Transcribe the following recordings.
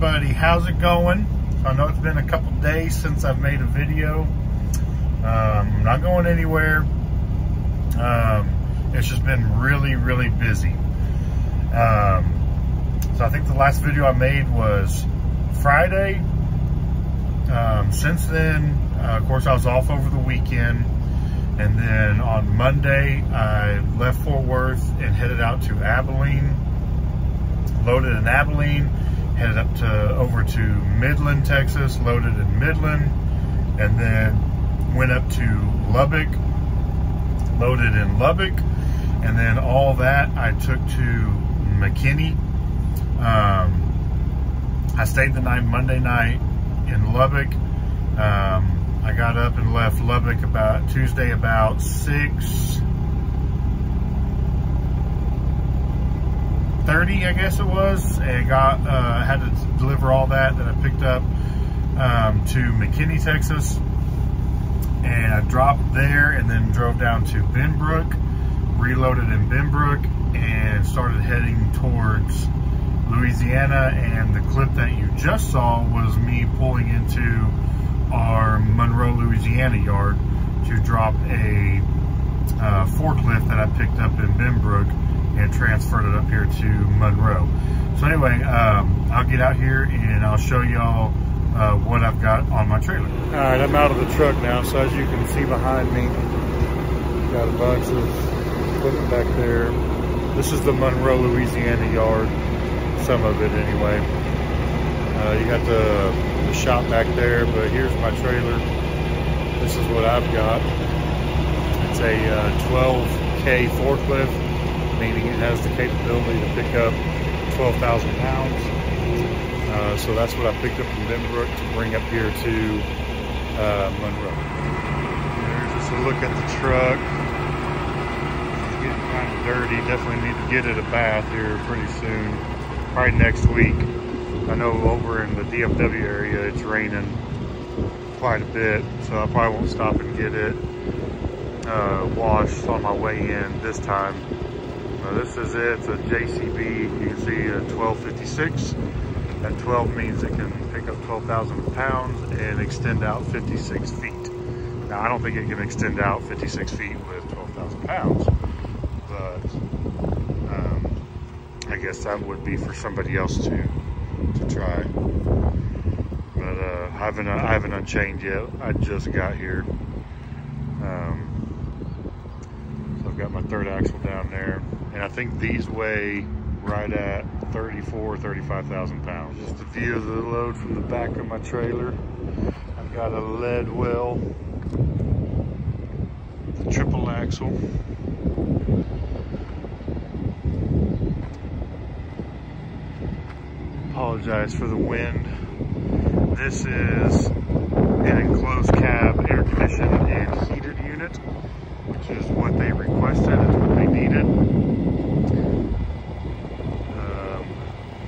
how's it going? I know it's been a couple days since I've made a video. Um, not going anywhere. Um, it's just been really, really busy. Um, so I think the last video I made was Friday. Um, since then, uh, of course, I was off over the weekend. And then on Monday, I left Fort Worth and headed out to Abilene. Loaded in Abilene, headed up to over to Midland, Texas, loaded in Midland, and then went up to Lubbock, loaded in Lubbock, and then all that I took to McKinney. Um, I stayed the night Monday night in Lubbock. Um, I got up and left Lubbock about Tuesday about six thirty, I guess it was, I got uh, had to deliver all that that I picked up um, to McKinney, Texas, and I dropped there, and then drove down to Benbrook, reloaded in Benbrook, and started heading towards Louisiana. And the clip that you just saw was me pulling into our Monroe, Louisiana yard to drop a uh, forklift that I picked up in Benbrook and transferred it up here to Monroe. So anyway, um, I'll get out here and I'll show y'all uh, what I've got on my trailer. All right, I'm out of the truck now. So as you can see behind me, got a bunch of equipment back there. This is the Monroe, Louisiana yard, some of it anyway. Uh, you got the, the shop back there, but here's my trailer. This is what I've got. It's a uh, 12K forklift, meaning it has the capability to pick up 12,000 pounds. Uh, so that's what I picked up from Benbrook to bring up here to uh, Monroe. There's just a look at the truck. It's getting kind of dirty. Definitely need to get it a bath here pretty soon. Probably next week. I know over in the DFW area it's raining quite a bit, so I probably won't stop and get it uh, washed on my way in this time. Uh, this is it, it's a JCB, you can see a 1256. That 12 means it can pick up 12,000 pounds and extend out 56 feet. Now I don't think it can extend out 56 feet with 12,000 pounds, but um, I guess that would be for somebody else to to try. But uh, I haven't I haven't unchained yet. I just got here. Um, so I've got my third axle down there, and I think these weigh right at 34, 35,000 pounds. Just a view of the load from the back of my trailer. I've got a lead well, triple axle. apologize for the wind. This is an enclosed cab air conditioned and heated unit, which is what they requested, it's what they needed. Um,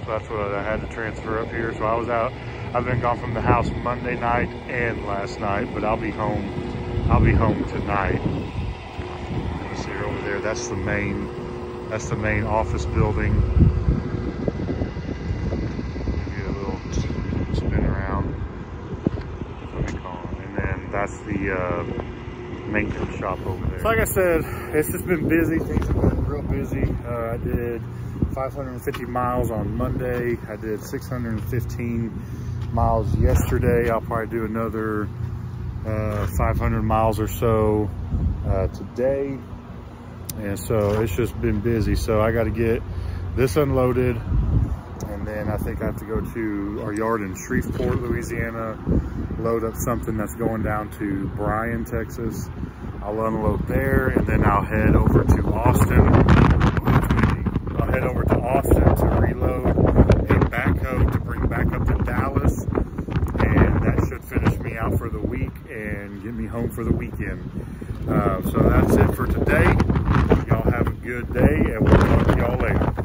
so that's what I had to transfer up here. So I was out, I've been gone from the house Monday night and last night, but I'll be home, I'll be home tonight. You see over there, that's the main, that's the main office building. Maybe a little spin around. And then that's the uh, maintenance shop over there. So like I said, it's just been busy. Things have been real busy. Uh, I did 550 miles on Monday. I did 615 miles yesterday. I'll probably do another uh, 500 miles or so uh, today. And so it's just been busy. So I got to get this unloaded and then I think I have to go to our yard in Shreveport, Louisiana, load up something that's going down to Bryan, Texas. I'll unload there and then I'll head over to Austin. I'll head over to Austin to reload a backhoe to bring back up to Dallas. And that should finish me out for the week and get me home for the weekend. Uh, so that's it for today. Y'all have a good day and we'll talk to y'all later.